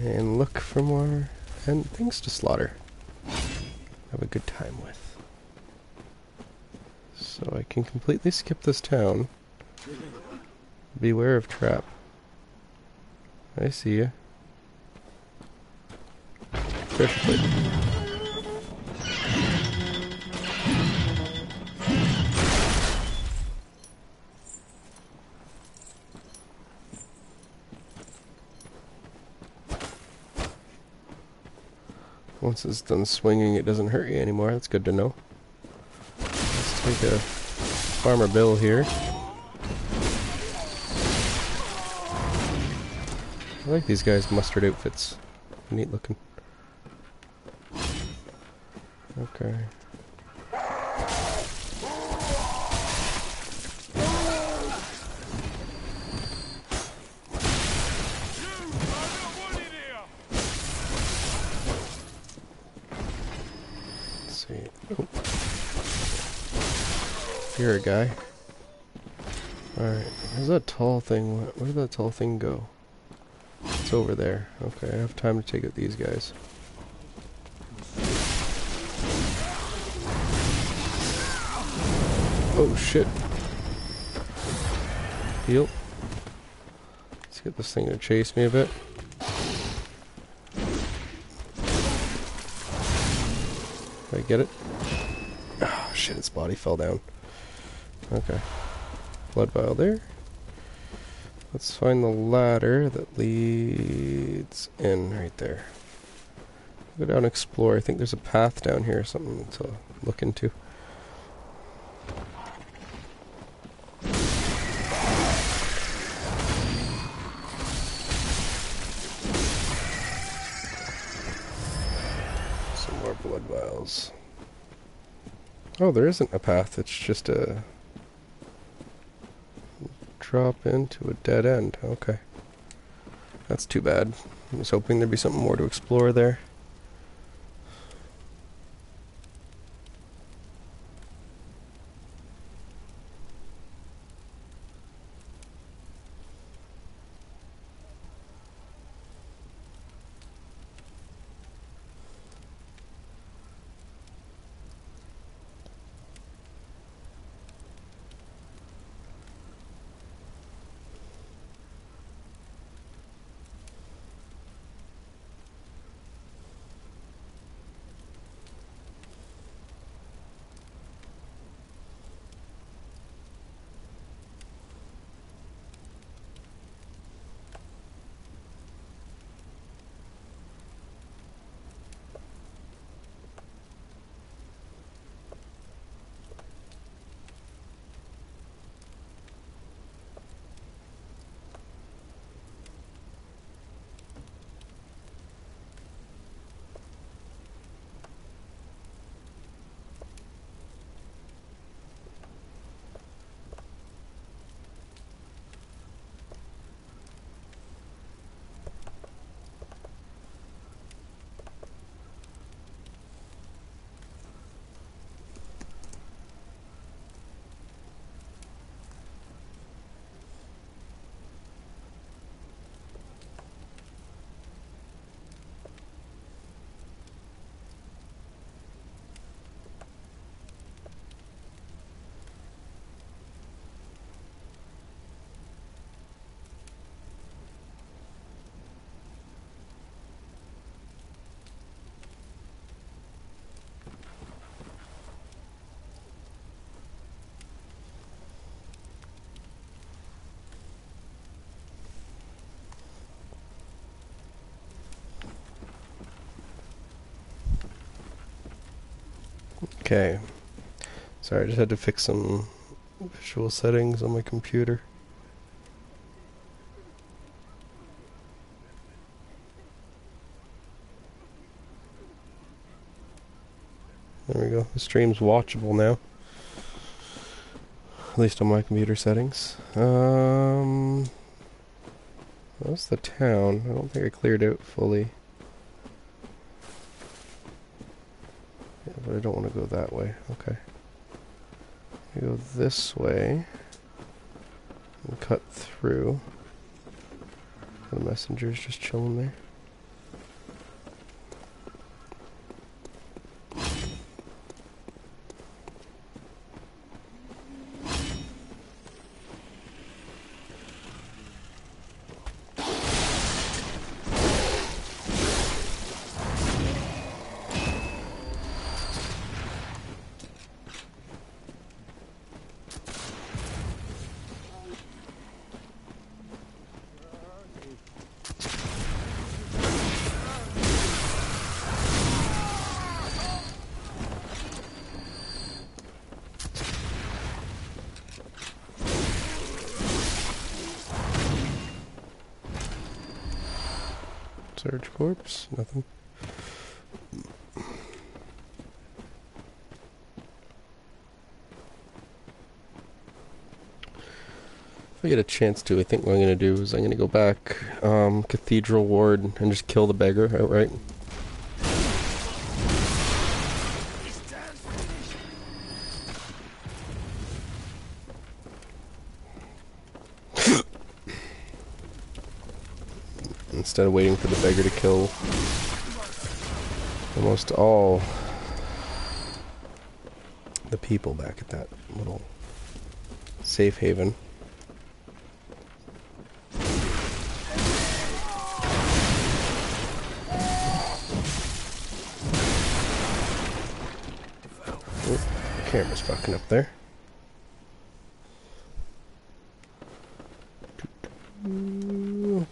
And look for more and things to slaughter. Have a good time with. So I can completely skip this town. Beware of trap. I see you. Perfectly. Once it's done swinging, it doesn't hurt you anymore. That's good to know. Let's take a Farmer Bill here. I like these guys' mustard outfits. Neat looking. Okay. You're a guy. Alright, there's that tall thing. Where did that tall thing go? It's over there. Okay, I have time to take out these guys. Oh shit. Heal. Let's get this thing to chase me a bit. Did I get it? Oh shit, its body fell down. Okay. Blood vial there. Let's find the ladder that leads in right there. Go down and explore. I think there's a path down here, or something to look into. Some more blood vials. Oh, there isn't a path. It's just a drop into a dead end. Okay. That's too bad. I was hoping there'd be something more to explore there. Okay. Sorry, I just had to fix some visual settings on my computer. There we go. The stream's watchable now. At least on my computer settings. Um, that's the town. I don't think I cleared out fully. Yeah, but I don't want to go that way. Okay. I go this way and cut through. The messenger's just chilling there. Search corpse. Nothing. If I get a chance to, I think what I'm going to do is I'm going to go back um, Cathedral Ward and just kill the beggar outright. Instead of waiting for the beggar to kill almost all the people back at that little safe haven. Oh, camera's fucking up there.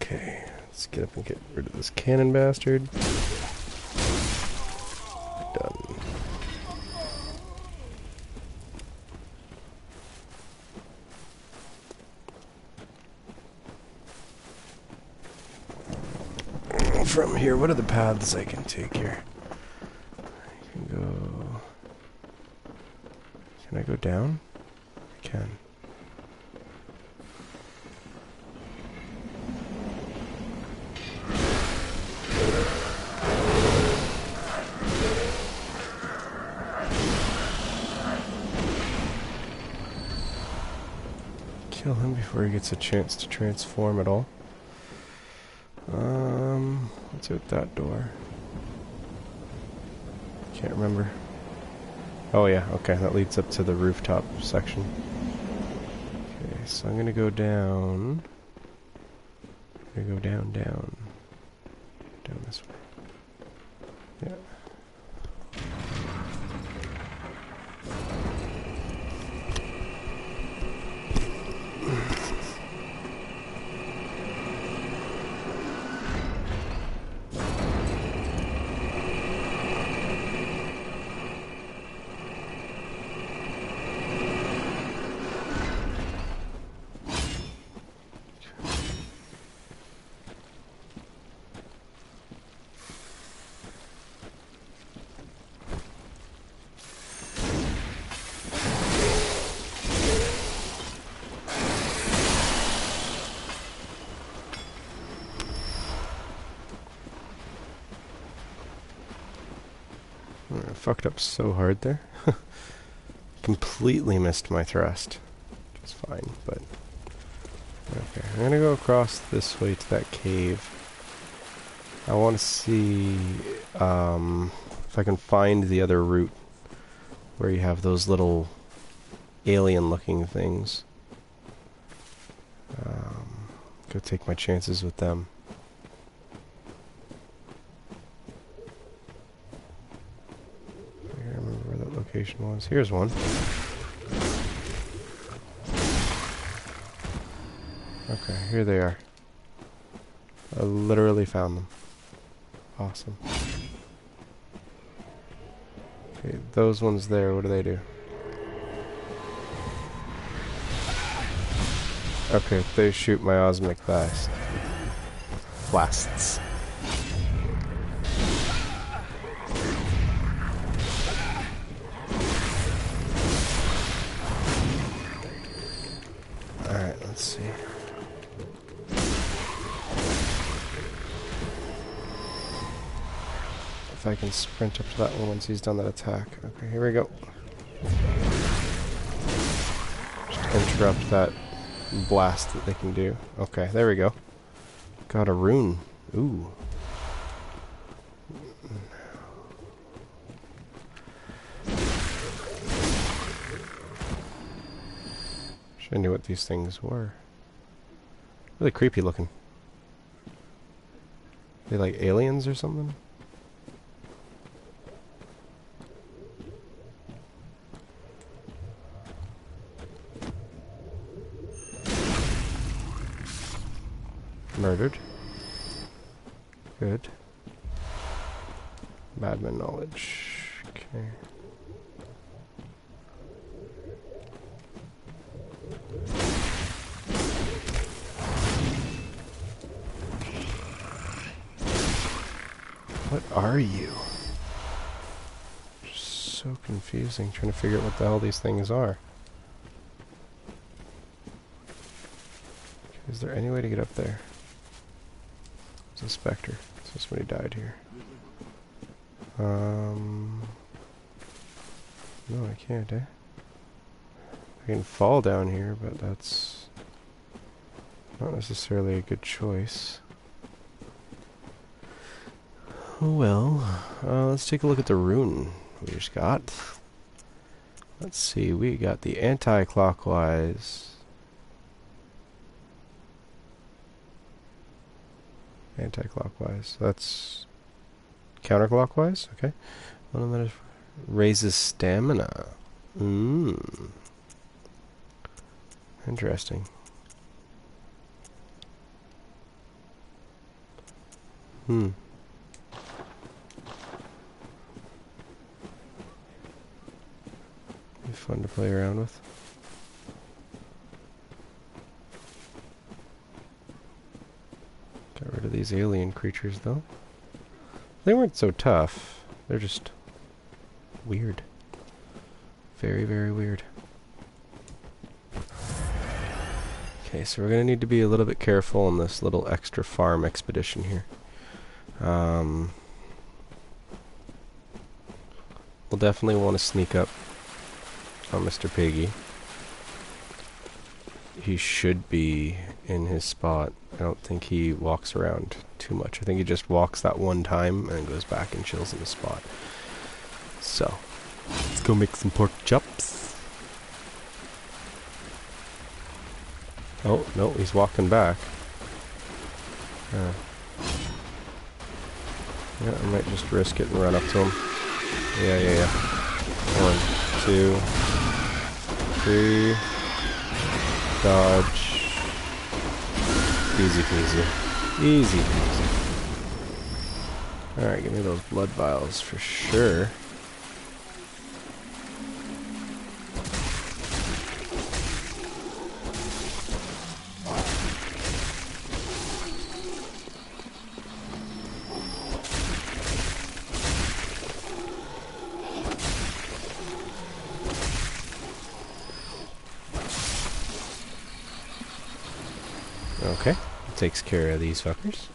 Okay, let's get up and get rid of this cannon bastard. Done. From here, what are the paths I can take here? I can go... Can I go down? I can. Before he gets a chance to transform at all. Um, what's out that door? Can't remember. Oh yeah, okay, that leads up to the rooftop section. Okay, so I'm gonna go down. I'm gonna go down, down. Down this way. Yeah. I fucked up so hard there. Completely missed my thrust. Is fine, but... Okay, I'm gonna go across this way to that cave. I want to see um, if I can find the other route where you have those little alien-looking things. Um, go take my chances with them. Was. Here's one. Okay, here they are. I literally found them. Awesome. Okay, those ones there, what do they do? Okay, they shoot my osmic blast. Blasts. I can sprint up to that one once he's done that attack. Okay, here we go. Just interrupt that blast that they can do. Okay, there we go. Got a rune. Ooh. I knew what these things were. Really creepy looking. Are they like aliens or something? Murdered. Good. Madman knowledge. Okay. What are you? so confusing trying to figure out what the hell these things are. Is there any way to get up there? Specter. So somebody died here. Um... No, I can't, eh? I can fall down here, but that's not necessarily a good choice. Oh well. Uh, let's take a look at the rune we just got. Let's see, we got the anti-clockwise. Anti-clockwise. That's counterclockwise. Okay. One of them raises stamina. Mmm. Interesting. Hmm. Be fun to play around with. Got rid of these alien creatures though. They weren't so tough. They're just weird. Very, very weird. Okay, so we're going to need to be a little bit careful on this little extra farm expedition here. Um, we'll definitely want to sneak up on Mr. Piggy. He should be in his spot. I don't think he walks around too much. I think he just walks that one time and goes back and chills in his spot. So, let's go make some pork chops. Oh, no, he's walking back. Uh, yeah, I might just risk it and run up to him. Yeah, yeah, yeah. One, two, three. Dodge. Easy peasy. Easy peasy. Alright, give me those blood vials for sure. Takes care of these fuckers.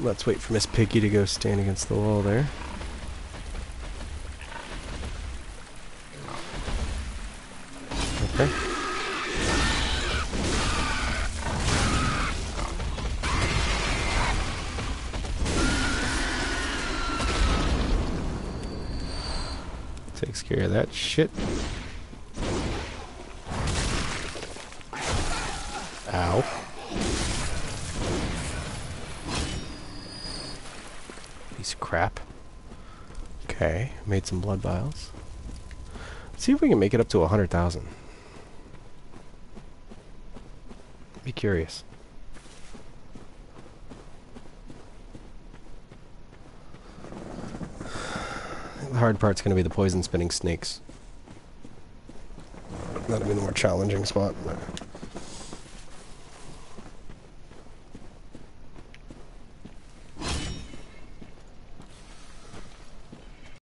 Let's wait for Miss Piggy to go stand against the wall there. Okay. Takes care of that shit. Ow. Piece of crap. Okay, made some blood vials. Let's see if we can make it up to 100,000. Be curious. The hard part's going to be the poison spinning snakes. That'll be the more challenging spot.